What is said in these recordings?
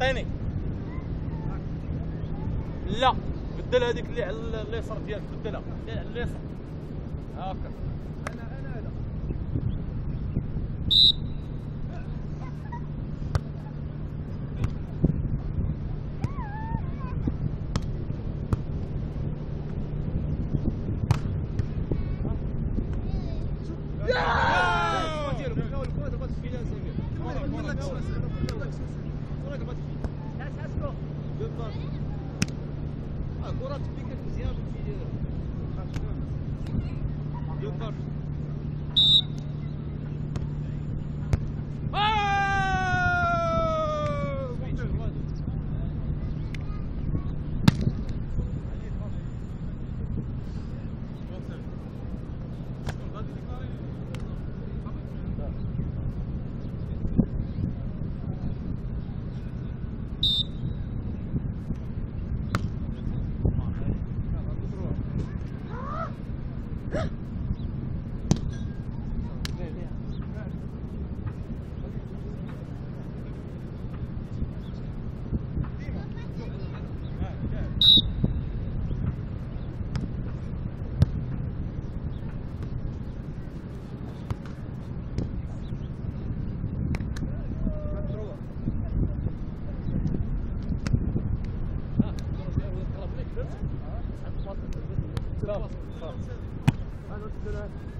عطيني لا بدل هذيك اللي على اليسار ديالك بدلها. على اليسار هاكا. Agora explica-me se é a Eu faço. gonna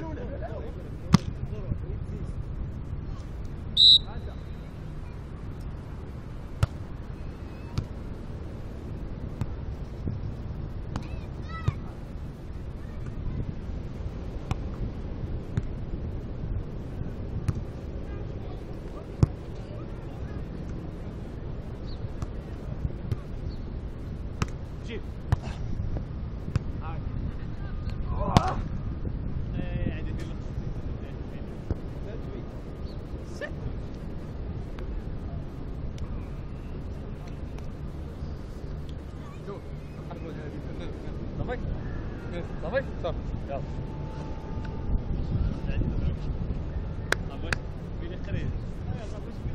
كنت إحنا صافي صافي صافي يلا واو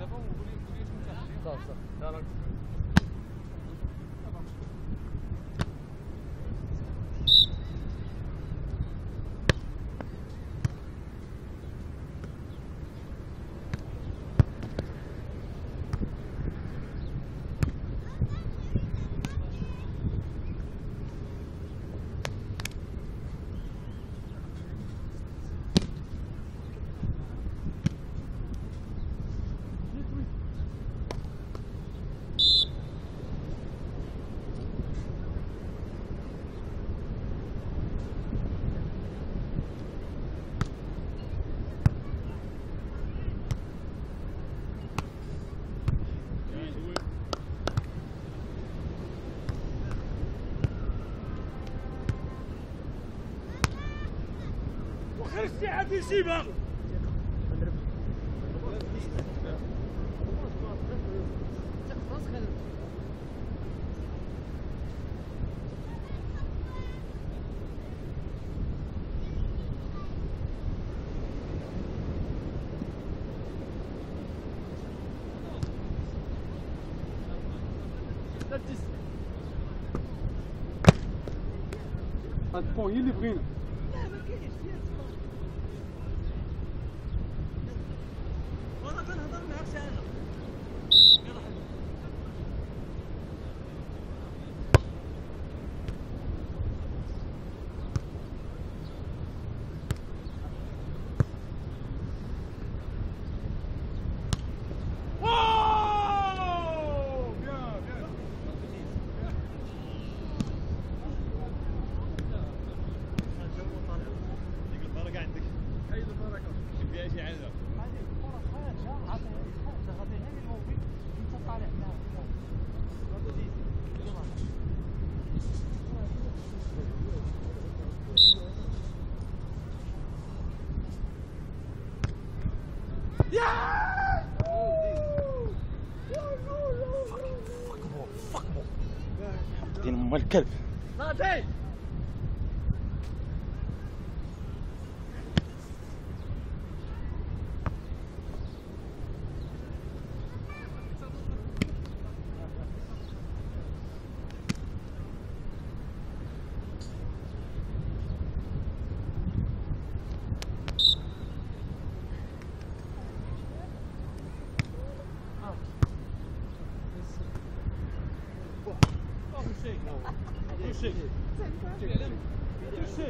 Devam mı? لا لا وخير الساعة يجيبها هاد البون دين توشي من توشي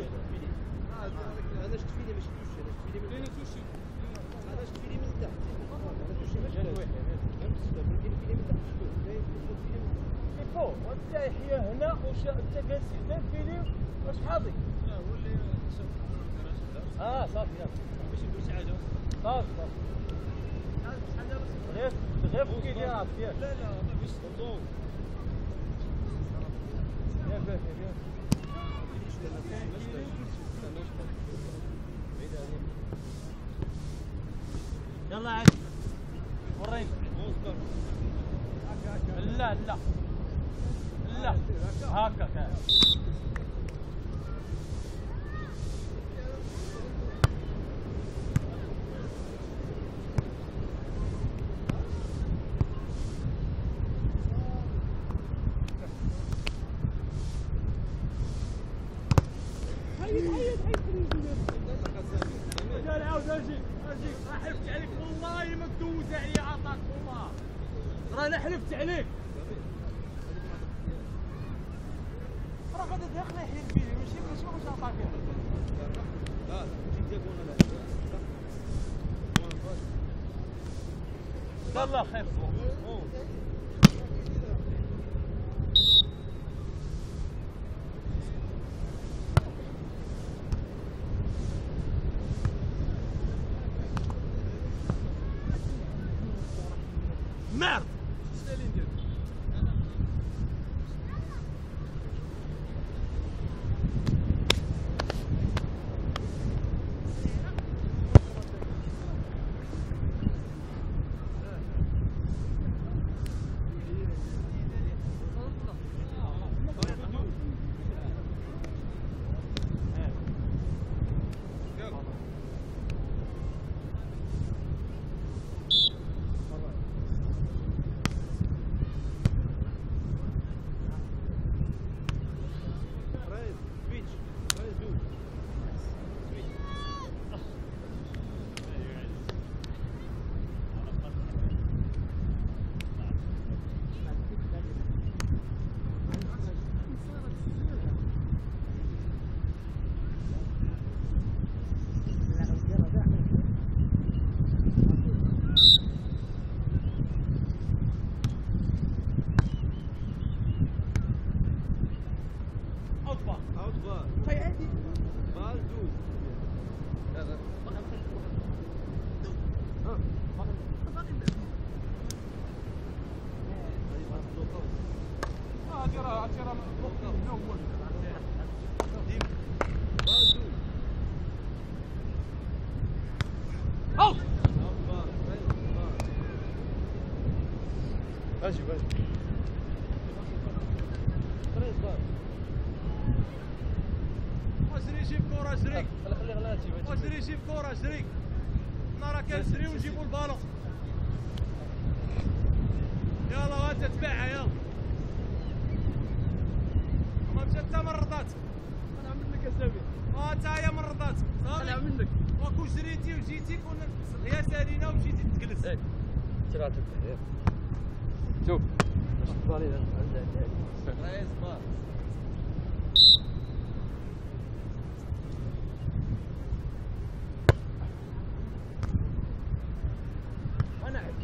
هذا شفت فيني من تحت توشي ماشي واحد فيني من تحت شوف كاين فيني من واش انت جالس حدا الفيلم واش حاضي آه صافي صافي صافي غير غير ياك لا لا ما فيش يلا عاد. وريني لا لا. لا. هكاك رجال لا لا أطبع هاي عندي هذه راه هذه راه مخي من الأول أوت وكون جريتي وجيتي كنا هي سالينا ومشيتي تجلس ترى تبع شوف بالي رئيس بار. أنا عاد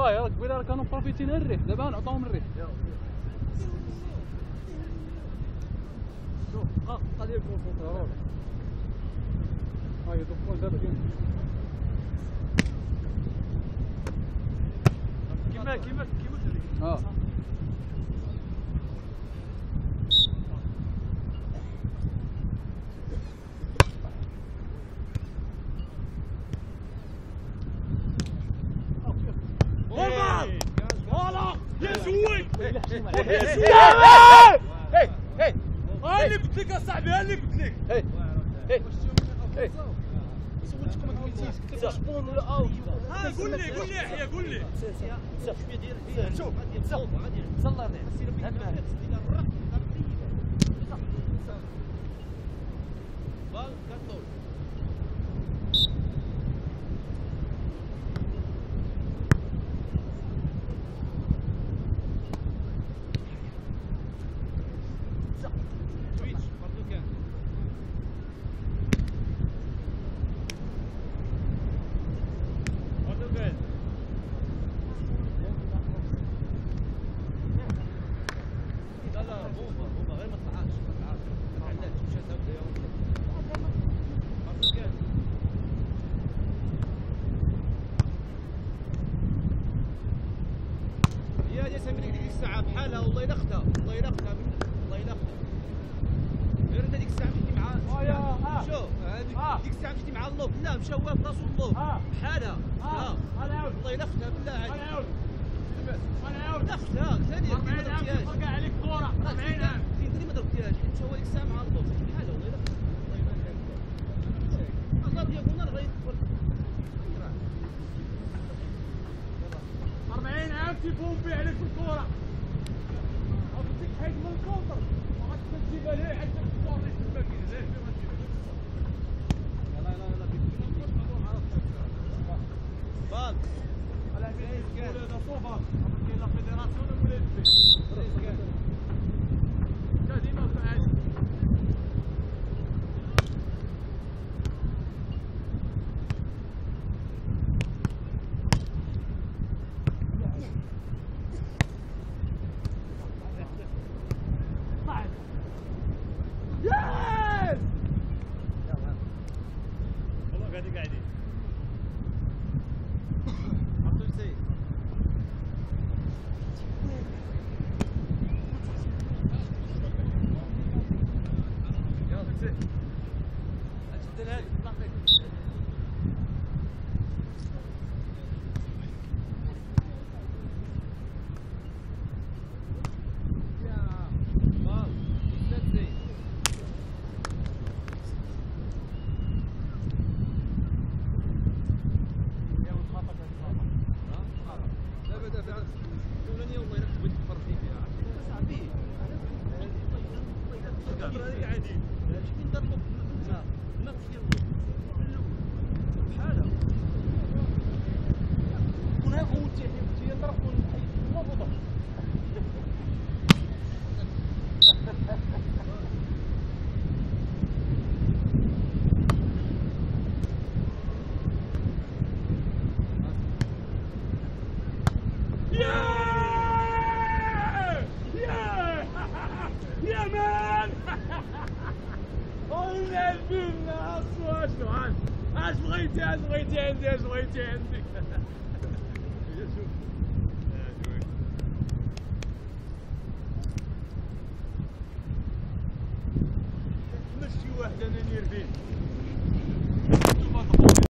آه يا قبيله كانوا بروفيتين الريح دابا نعطوهم الريح شوف آه قضيه كونسونطرا آه يدخلون دابا كيما كيما كيما آه. زوين! يا زوين! هي هي ها اللي قلت لك اصاحبي ها اللي قلت لك سولتكم ما قلت لك شبون ولا اوت ها قول لي قول لي يحيى قول لي شوف صلى عليه هاد مالك رسول الله بحالها لا. والله لفتها بالله عليك. لفتها. ثانية ما درتيهاش فرقع عليك كورة. 40 عام تدري ما درتيهاش حيت هو ديك الساعة مع الدور شي والله لفتها. الله يبارك عليك الله دياغونال غيتفرج 40 عام تيفهم بيه عليك الكورة. قلت لك حيد من الكونتر وغتبقى تجيبها ليه حيت الكورة. اللي تما فيها Balans.